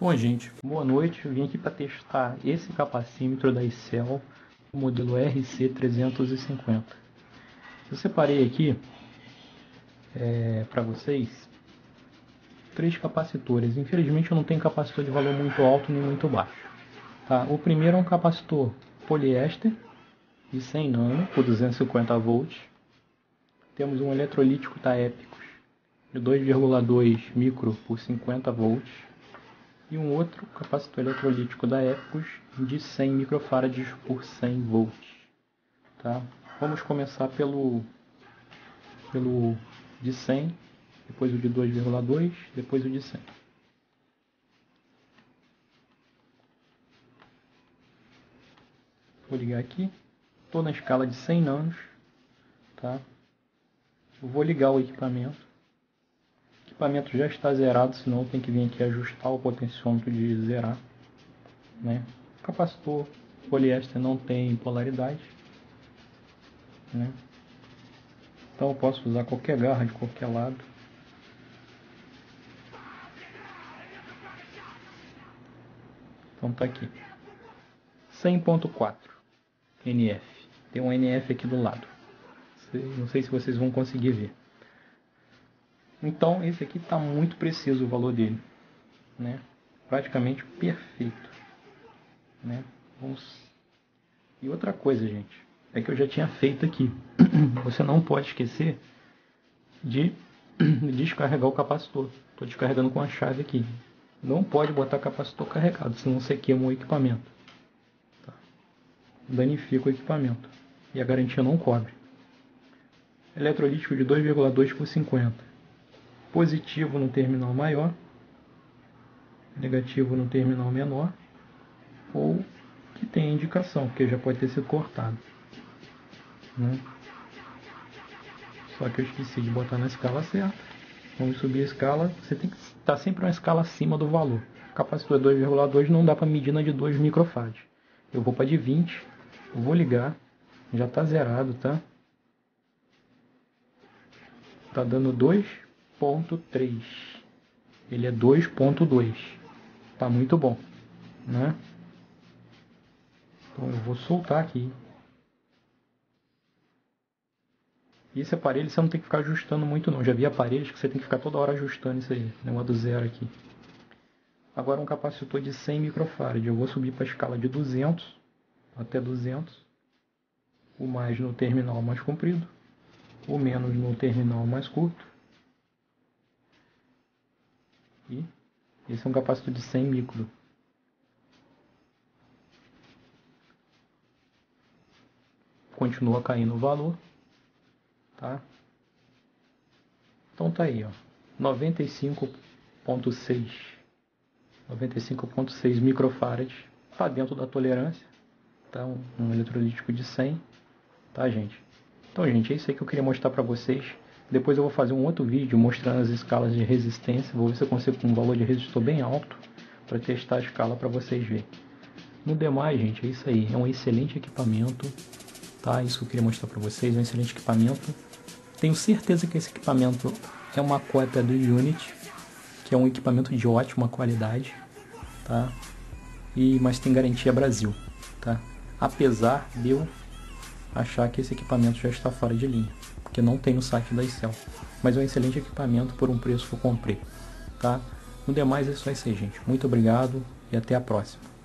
Bom, gente, boa noite. Eu vim aqui para testar esse capacímetro da Excel, modelo RC350. Eu separei aqui é, para vocês três capacitores. Infelizmente, eu não tenho capacitor de valor muito alto nem muito baixo. Tá? O primeiro é um capacitor poliéster de 100 nano por 250 volts. Temos um eletrolítico da Epicus de 2,2 micro por 50 volts e um outro capacitor eletrolítico da Epicus de 100 microfarads por 100 volts. Tá? Vamos começar pelo, pelo de 100, depois o de 2,2, depois o de 100. Vou ligar aqui, estou na escala de 100 nanos, tá? Vou ligar o equipamento equipamento já está zerado, senão tem que vir aqui ajustar o potenciômetro de zerar. Né? Capacitor poliéster não tem polaridade. Né? Então eu posso usar qualquer garra de qualquer lado. Então tá aqui. 100.4 NF. Tem um NF aqui do lado. Não sei se vocês vão conseguir ver. Então esse aqui está muito preciso o valor dele, né? Praticamente perfeito, né? Vamos... E outra coisa, gente, é que eu já tinha feito aqui. Você não pode esquecer de descarregar o capacitor. Estou descarregando com a chave aqui. Não pode botar capacitor carregado, senão você queima o equipamento. Tá? Danifica o equipamento. E a garantia não cobre. Eletrolítico de 2,2 por 50 positivo no terminal maior, negativo no terminal menor, ou que tem indicação, porque já pode ter sido cortado. Né? Só que eu esqueci de botar na escala certa. Vamos subir a escala. Você tem que estar sempre uma escala acima do valor. Capacitor 2,2 não dá para medir na de 2 microfarads. Eu vou para de 20. Eu vou ligar. Já está zerado, tá? Tá dando 2 2.3. Ele é 2.2. Tá muito bom, né? Então eu vou soltar aqui. Esse aparelho você não tem que ficar ajustando muito não. Já vi aparelhos que você tem que ficar toda hora ajustando isso aí. Negócio do zero aqui. Agora um capacitor de 100 microfarad. Eu vou subir para a escala de 200 até 200. O mais no terminal mais comprido. O menos no terminal mais curto. E esse é um capacitor de 100 micro. Continua caindo o valor, tá? Então tá aí, ó, 95.6 95.6 microfarad, tá dentro da tolerância, tá? Um, um eletrolítico de 100, tá, gente? Então, gente, é isso aí que eu queria mostrar para vocês. Depois eu vou fazer um outro vídeo mostrando as escalas de resistência. Vou ver se eu consigo com um valor de resistor bem alto para testar a escala para vocês verem. No demais, gente, é isso aí. É um excelente equipamento, tá? Isso que eu queria mostrar para vocês. É um excelente equipamento. Tenho certeza que esse equipamento é uma cópia do Unity, que é um equipamento de ótima qualidade, tá? E mas tem garantia Brasil, tá? Apesar de eu achar que esse equipamento já está fora de linha que não tem no site da Excel. Mas é um excelente equipamento por um preço que eu comprei, tá? No demais é só isso aí, gente. Muito obrigado e até a próxima.